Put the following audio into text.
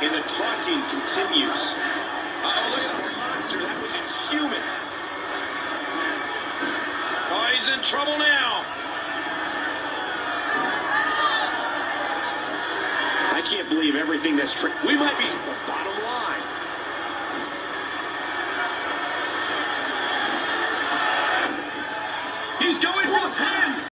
And the taunting continues. Oh, look at the monster. That was inhuman. Oh, he's in trouble now. I can't believe everything that's true. We might be the bottom line. He's going.